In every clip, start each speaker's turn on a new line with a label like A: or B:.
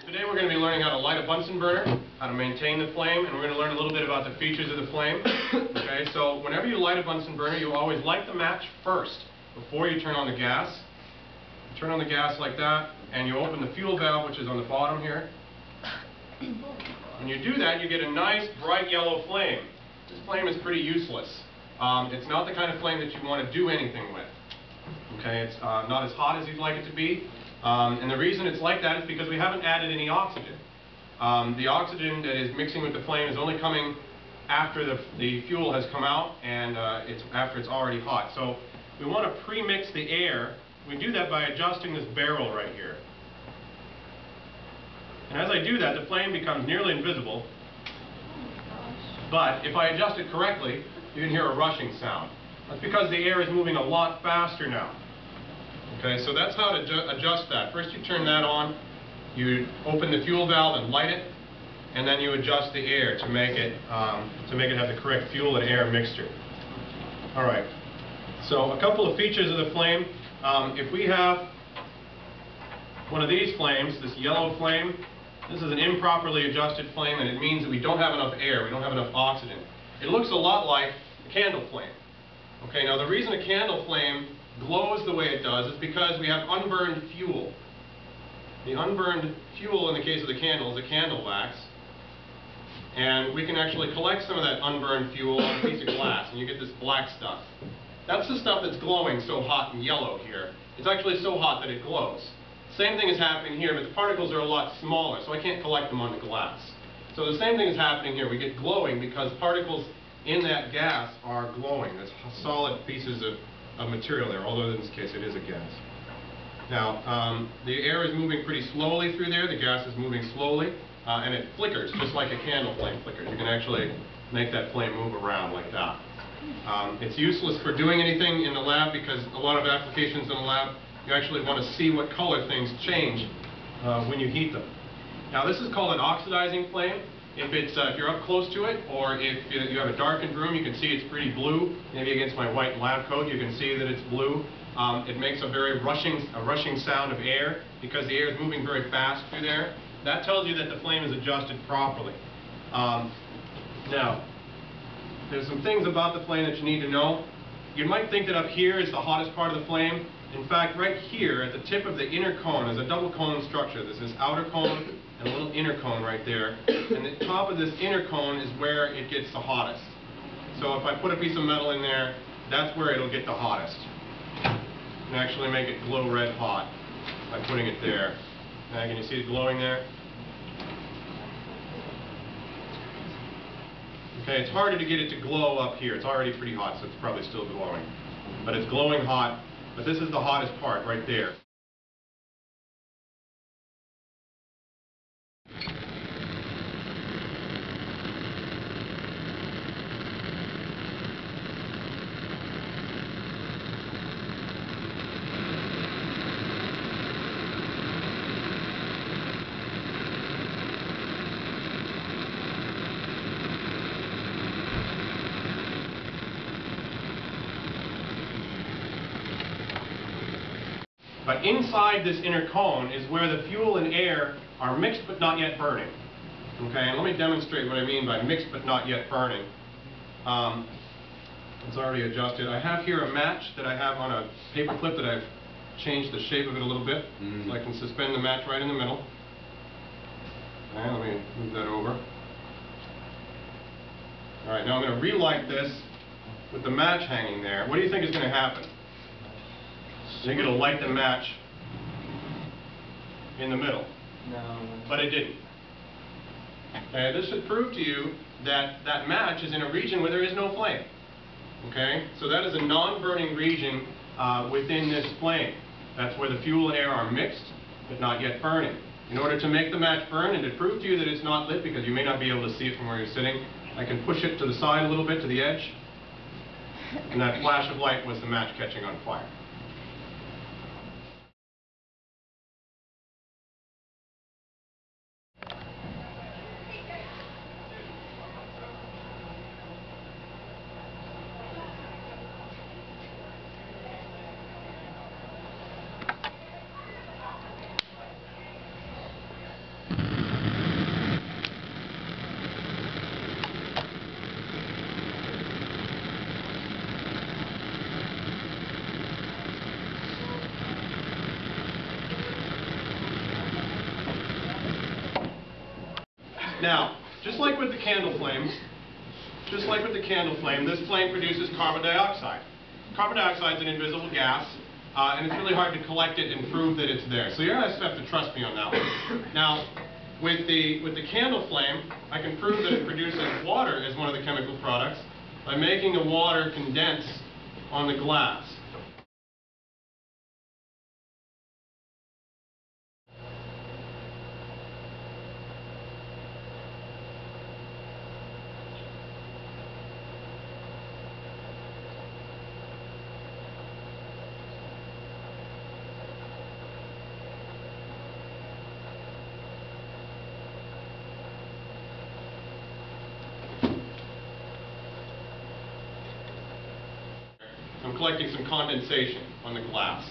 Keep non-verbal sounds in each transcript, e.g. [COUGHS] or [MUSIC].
A: Today we're going to be learning how to light a Bunsen burner, how to maintain the flame, and we're going to learn a little bit about the features of the flame. [COUGHS] Okay, so whenever you light a Bunsen burner, you always light the match first before you turn on the gas. You turn on the gas like that, and you open the fuel valve, which is on the bottom here. When you do that, you get a nice bright yellow flame. This flame is pretty useless. Um, it's not the kind of flame that you want to do anything with. Okay, it's uh, not as hot as you'd like it to be. Um, and the reason it's like that is because we haven't added any oxygen. Um, the oxygen that is mixing with the flame is only coming after the, the fuel has come out and uh, it's after it's already hot. So we want to pre-mix the air. We do that by adjusting this barrel right here. And as I do that, the flame becomes nearly invisible. But if I adjust it correctly, you can hear a rushing sound. That's because the air is moving a lot faster now. Okay, so that's how to adjust that. First you turn that on, you open the fuel valve and light it, and then you adjust the air to make it um, to make it have the correct fuel and air mixture. All right. So a couple of features of the flame. Um, if we have one of these flames, this yellow flame, this is an improperly adjusted flame, and it means that we don't have enough air, we don't have enough oxygen. It looks a lot like a candle flame. Okay, now the reason a candle flame the way it does is because we have unburned fuel. The unburned fuel in the case of the candle is a candle wax. And we can actually collect some of that unburned fuel on a piece of glass and you get this black stuff. That's the stuff that's glowing so hot and yellow here. It's actually so hot that it glows. Same thing is happening here, but the particles are a lot smaller, so I can't collect them on the glass. So the same thing is happening here. We get glowing because particles in that gas are glowing. That's solid pieces of of material there, although in this case it is a gas. Now, um, the air is moving pretty slowly through there, the gas is moving slowly, uh, and it flickers just like a candle flame flickers. You can actually make that flame move around like that. Um, it's useless for doing anything in the lab because a lot of applications in the lab, you actually want to see what color things change uh, when you heat them. Now this is called an oxidizing flame. If, it's, uh, if you're up close to it, or if you have a darkened room, you can see it's pretty blue. Maybe against my white lab coat, you can see that it's blue. Um, it makes a very rushing, a rushing sound of air because the air is moving very fast through there. That tells you that the flame is adjusted properly. Um, now, there's some things about the flame that you need to know. You might think that up here is the hottest part of the flame. In fact, right here at the tip of the inner cone is a double cone structure. There's this outer cone and a little inner cone right there. And the top of this inner cone is where it gets the hottest. So if I put a piece of metal in there, that's where it'll get the hottest. And actually make it glow red hot by putting it there. Now can you see it glowing there? Okay, it's harder to get it to glow up here. It's already pretty hot, so it's probably still glowing. But it's glowing hot, but this is the hottest part right there. But inside this inner cone is where the fuel and air are mixed but not yet burning. Okay, and let me demonstrate what I mean by mixed but not yet burning. Um, it's already adjusted. I have here a match that I have on a paper clip that I've changed the shape of it a little bit. Mm. So I can suspend the match right in the middle. Okay, let me move that over. Alright, now I'm going to relight this with the match hanging there. What do you think is going to happen? You're going to light the match in the middle.
B: No.
A: But it didn't. Okay, this should prove to you that that match is in a region where there is no flame. Okay, so that is a non-burning region uh, within this flame. That's where the fuel and air are mixed, but not yet burning. In order to make the match burn and to prove to you that it's not lit, because you may not be able to see it from where you're sitting, I can push it to the side a little bit to the edge, and that flash of light was the match catching on fire. Now, just like with the candle flames, just like with the candle flame, this flame produces carbon dioxide. Carbon dioxide is an invisible gas, uh, and it's really hard to collect it and prove that it's there. So you're going to have to trust me on that one. Now, with the, with the candle flame, I can prove that it produces water as one of the chemical products by making the water condense on the glass. I'm collecting some condensation on the glass.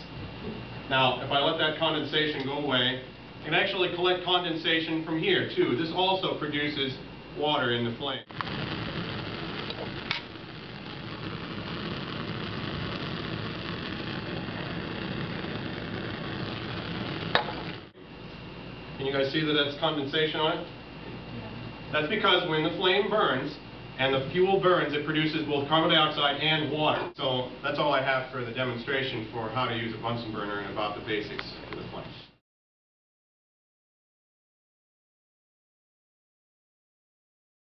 A: Now, if I let that condensation go away, I can actually collect condensation from here too. This also produces water in the flame. Can you guys see that that's condensation on it? That's because when the flame burns and the fuel burns, it produces both carbon dioxide and water. So that's all I have for the demonstration for how to use a Bunsen burner and about the basics.